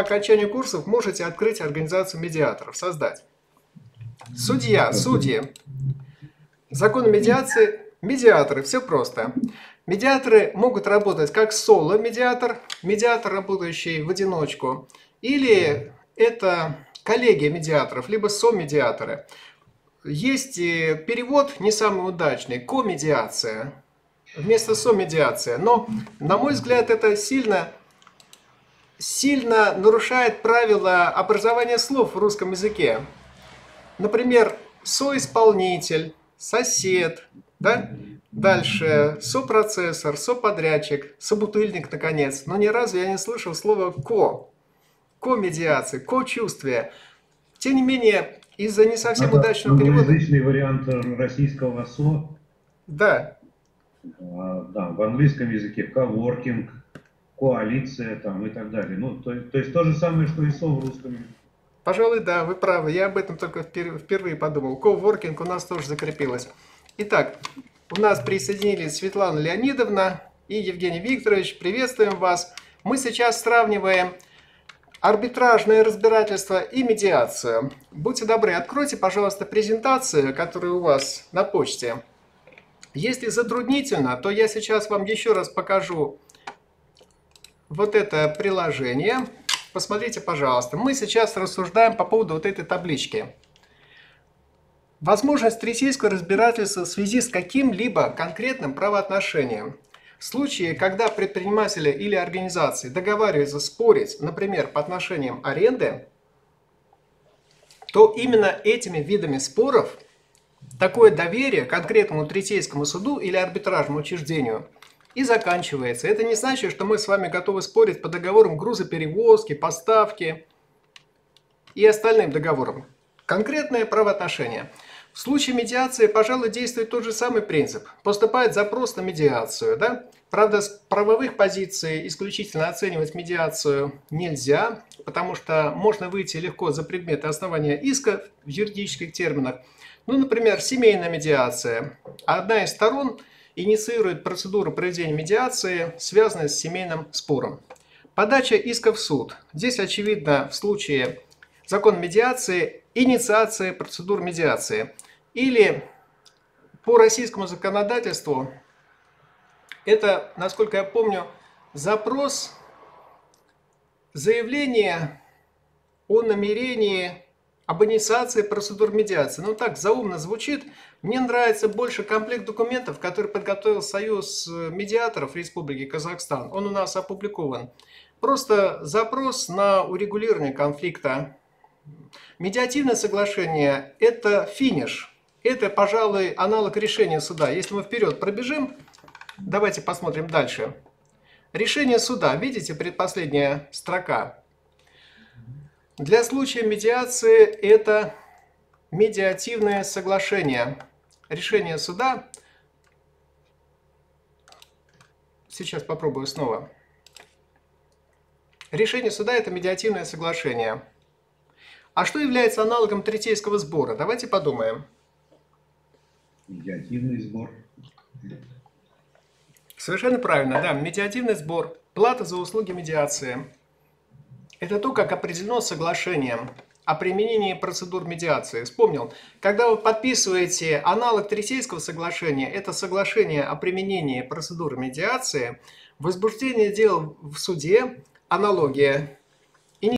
по окончанию курсов можете открыть организацию медиаторов, создать. Судья, судьи, законы медиации, медиаторы, все просто. Медиаторы могут работать как соло-медиатор, медиатор, работающий в одиночку, или это коллегия медиаторов, либо со-медиаторы. Есть перевод не самый удачный, комедиация, вместо со-медиация. Но, на мой взгляд, это сильно, сильно нарушает правила образования слов в русском языке. Например, соисполнитель, сосед, да? Дальше сопроцессор, соподрядчик, собутыльник, наконец. Но ни разу я не слышал слова «ко». Ко-медиации, ко-чувствие. Тем не менее, из-за не совсем Это удачного перевода... Англоязычный вариант российского «со». Да. А, да, в английском языке коворкинг, коалиция там и так далее. Ну, то, то есть то же самое, что и «со» языке. Пожалуй, да, вы правы. Я об этом только впервые подумал. Коворкинг у нас тоже закрепилось. Итак, у нас присоединились Светлана Леонидовна и Евгений Викторович. Приветствуем вас. Мы сейчас сравниваем арбитражное разбирательство и медиацию. Будьте добры, откройте, пожалуйста, презентацию, которая у вас на почте. Если затруднительно, то я сейчас вам еще раз покажу вот это приложение. Посмотрите, пожалуйста. Мы сейчас рассуждаем по поводу вот этой таблички. Возможность третейского разбирательства в связи с каким-либо конкретным правоотношением. В случае, когда предприниматели или организации договариваются спорить, например, по отношениям аренды, то именно этими видами споров такое доверие конкретному третейскому суду или арбитражному учреждению и заканчивается. Это не значит, что мы с вами готовы спорить по договорам грузоперевозки, поставки и остальным договорам. Конкретное правоотношение – в случае медиации, пожалуй, действует тот же самый принцип. Поступает запрос на медиацию. Да? Правда, с правовых позиций исключительно оценивать медиацию нельзя, потому что можно выйти легко за предметы основания иска в юридических терминах. Ну, например, семейная медиация. Одна из сторон инициирует процедуру проведения медиации, связанной с семейным спором. Подача иска в суд. Здесь, очевидно, в случае закона медиации инициация процедур медиации. Или по российскому законодательству это, насколько я помню, запрос, заявление о намерении об инициации процедур медиации. Ну так, заумно звучит. Мне нравится больше комплект документов, который подготовил Союз медиаторов Республики Казахстан. Он у нас опубликован. Просто запрос на урегулирование конфликта Медиативное соглашение – это финиш. Это, пожалуй, аналог решения суда. Если мы вперед пробежим, давайте посмотрим дальше. Решение суда. Видите, предпоследняя строка. Для случая медиации это медиативное соглашение. Решение суда. Сейчас попробую снова. Решение суда – это медиативное соглашение. А что является аналогом третейского сбора? Давайте подумаем. Медиативный сбор. Совершенно правильно, да. Медиативный сбор, плата за услуги медиации. Это то, как определено соглашением о применении процедур медиации. Вспомнил, когда вы подписываете аналог Третейского соглашения, это соглашение о применении процедуры медиации, возбуждение дел в суде, аналогия